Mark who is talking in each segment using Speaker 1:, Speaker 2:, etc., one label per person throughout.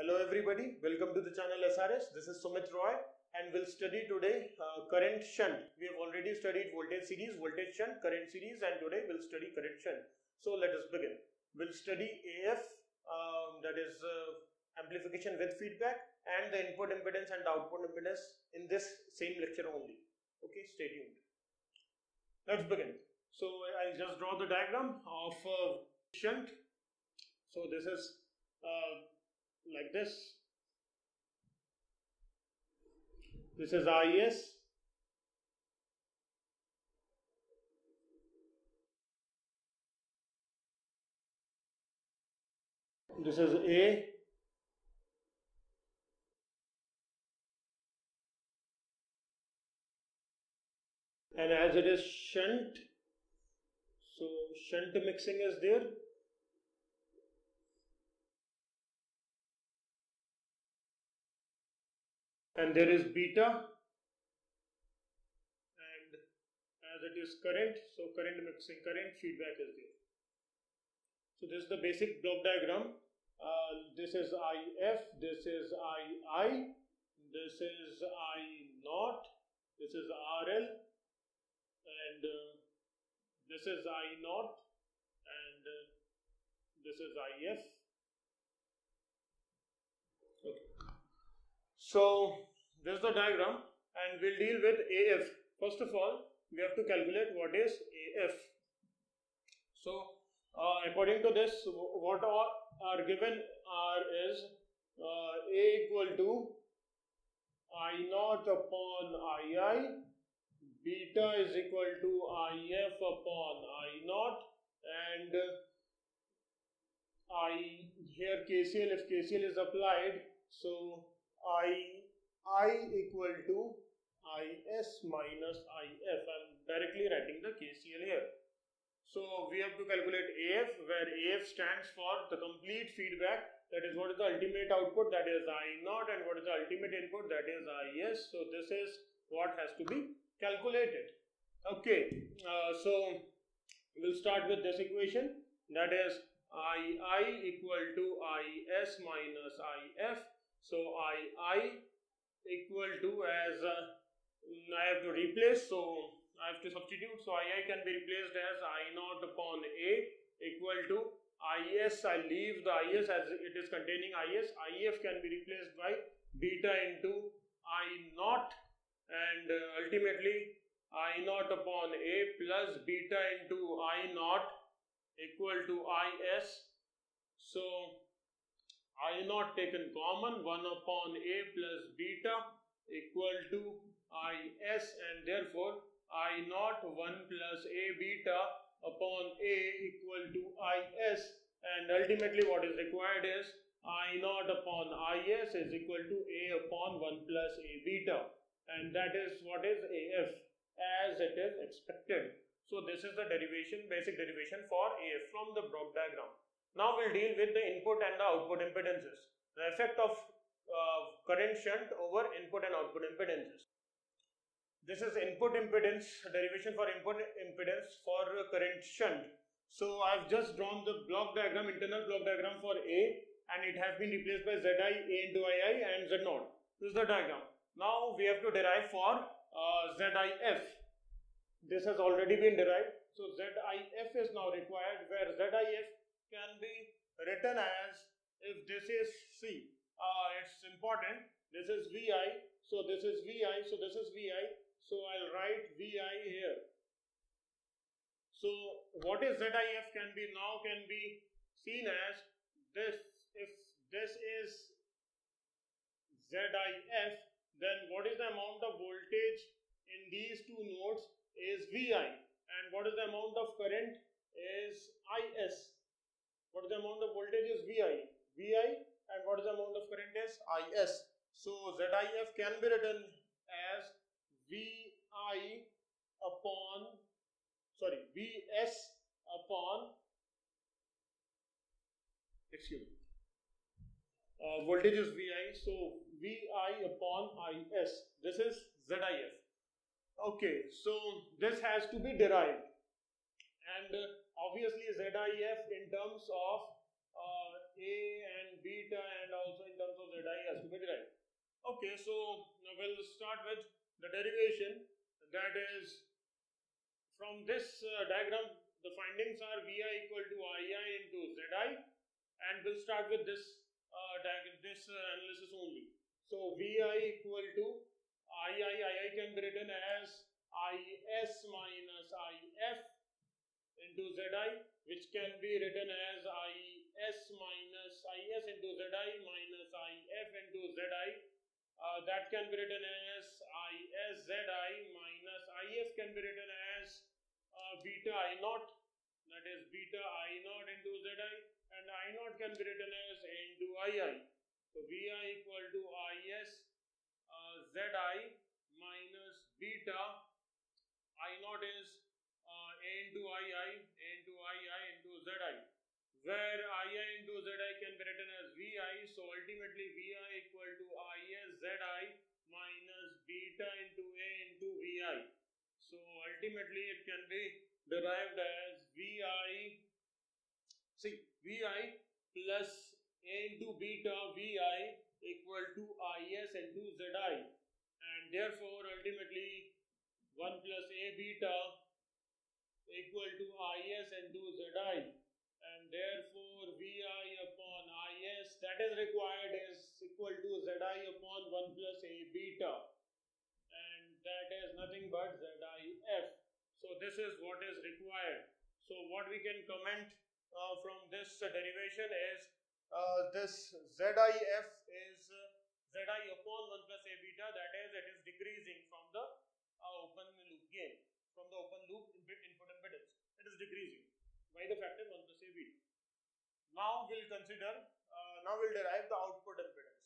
Speaker 1: Hello everybody, welcome to the channel SRS. This is Sumit Roy and we'll study today uh, current shunt. We have already studied voltage series, voltage shunt, current series and today we'll study current shunt. So let us begin. We'll study AF um, that is uh, amplification with feedback and the input impedance and output impedance in this same lecture only. Okay, stay tuned. Let's begin. So I'll just draw the diagram of uh, shunt. So this is uh, like this. This is IS. This is A. And as it is shunt, so shunt mixing is there and there is beta. And as it is current so current mixing current feedback is there. So this is the basic block diagram. Uh, this is if this is ii this is i naught this is rl and uh, this is i naught and uh, this is if okay. So this is the diagram and we'll deal with AF. First of all, we have to calculate what is AF. So uh, according to this, what are, given are is uh, A equal to I naught upon II, beta is equal to IF upon I naught and I here KCL if KCL is applied so I I equal to IS minus IF. I'm directly writing the KCL here. So we have to calculate AF where AF stands for the complete feedback that is what is the ultimate output that is I naught and what is the ultimate input that is IS. So this is what has to be calculated. Okay, uh, so we'll start with this equation that is II equal to IS minus IF so I I equal to as uh, I have to replace so I have to substitute. So I I can be replaced as I naught upon A equal to IS I leave the IS as it is containing IS IF can be replaced by beta into I naught. And uh, ultimately I naught upon A plus beta into I naught equal to IS so I naught taken common 1 upon a plus beta equal to is and therefore I naught 1 plus a beta upon a equal to is and ultimately what is required is I naught upon is is equal to a upon 1 plus a beta and that is what is AF as it is expected. So this is the derivation basic derivation for AF from the block diagram. Now we'll deal with the input and the output impedances. The effect of uh, current shunt over input and output impedances. This is input impedance derivation for input impedance for current shunt. So I have just drawn the block diagram, internal block diagram for A and it has been replaced by Zi, A into II and Z naught. This is the diagram. Now we have to derive for uh, ZIF. This has already been derived. So ZIF is now required where ZIF can be written as if this is C. Uh, it's important. This is VI. So this is VI. So this is VI. So I'll write VI here. So what is ZIF can be now can be seen as this. If this is ZIF, then what is the amount of voltage in these two nodes is VI and what is the amount of current is IS. What is the amount of voltage is VI? VI and what is the amount of current is IS. So ZIF can be written as VI upon sorry VS upon excuse me uh, voltage is VI so VI upon IS this is ZIF okay so this has to be derived and uh, obviously ZIF in terms of uh, A and beta and also in terms of Zi has to be derived. Okay, so we'll start with the derivation that is from this uh, diagram the findings are Vi equal to Ii into Zi and we'll start with this uh, this uh, analysis only. So Vi equal to Ii, Ii can be written as Is minus If into Zi which can be written as Is minus Is into Zi minus If into Zi uh, that can be written as Is Zi minus If can be written as uh, beta I naught that is beta I naught into Zi and I naught can be written as into II. So Vi equal to Is uh, Zi minus beta I naught is into II, into II into Zi where II into Zi can be written as Vi so ultimately Vi equal to Is Zi minus beta into A into Vi so ultimately it can be derived as Vi see Vi plus A into beta Vi equal to Is into Zi and therefore ultimately 1 plus A beta equal to Is into Zi and therefore Vi upon Is that is required is equal to Zi upon 1 plus A beta and that is nothing but ZIF. So this is what is required. So what we can comment uh, from this derivation is uh, this ZIF is uh, Zi upon 1 plus A beta that is it is decreasing from the uh, open loop gain from the open loop input impedance it is decreasing by the factor 1 plus A beta. Now we'll consider uh, now we'll derive the output impedance.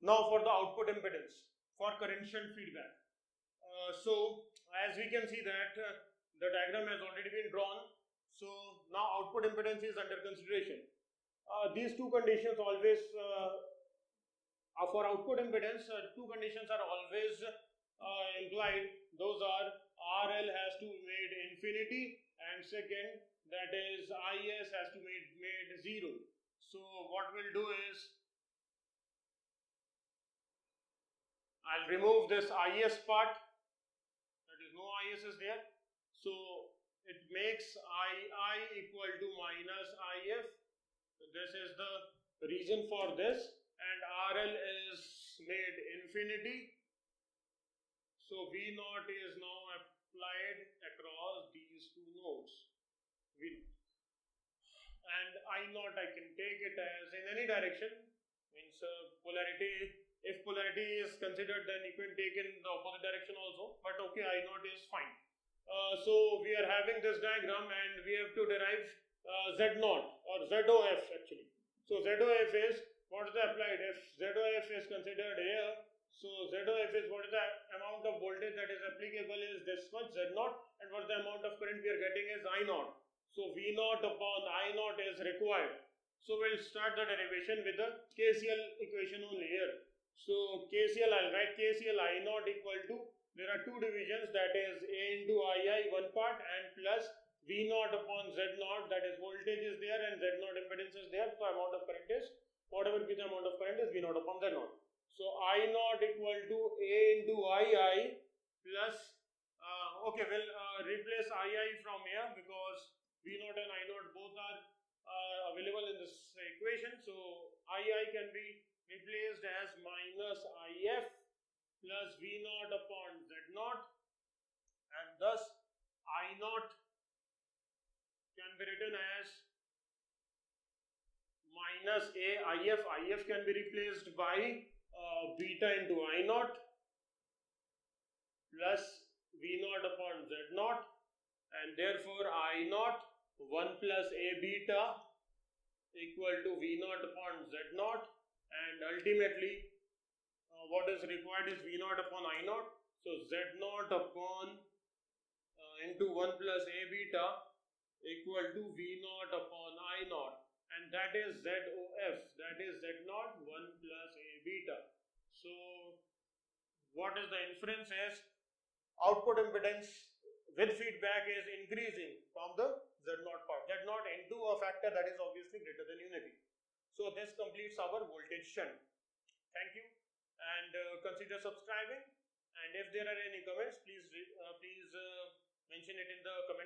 Speaker 1: Now for the output impedance for current shunt feedback. Uh, so as we can see that uh, the diagram has already been drawn. So now output impedance is under consideration. Uh, these two conditions always for output impedance, two conditions are always implied. Those are RL has to made infinity and second that is IS has to made, made 0. So what we'll do is I'll remove this IS part that is no IS is there so it makes II equal to minus IF. This is the reason for this and RL is made infinity. So V naught is now applied across these two nodes. And I naught I can take it as in any direction means uh, polarity if polarity is considered then you can take in the opposite direction also but okay I naught is fine uh, so we are having this diagram and we have to derive uh, Z naught or ZOF actually. So ZOF is what is the applied if ZOF is considered here. So ZOF is what is the amount of voltage that is applicable is this much Z naught and what the amount of current we are getting is I naught. So V naught upon I naught is required. So we'll start the derivation with the KCL equation only here. So KCL I'll write KCL I naught equal to there are two divisions that is A into II one part and plus V naught upon Z naught that is voltage is there and Z naught impedance is there so amount of current is whatever be the amount of current is V naught upon Z naught. So I naught equal to A into II plus uh, okay we'll uh, replace II from here because V naught and I naught both are uh, available in this equation so II can be replaced as minus IF plus V naught upon Z naught and thus I naught can be written as minus A IF. IF can be replaced by uh, beta into I naught plus V naught upon Z naught and therefore I naught 1 plus A beta equal to V naught upon Z naught and ultimately uh, what is required is V naught upon I naught. So Z naught upon uh, into 1 plus A beta equal to V naught upon I naught and that is ZOF that is Z naught 1 plus A beta. So what is the inference is output impedance with feedback is increasing from the Z naught part. Z naught into a factor that is obviously greater than unity. So this completes our voltage shunt. thank you and uh, consider subscribing and if there are any comments please uh, please uh, mention it in the comment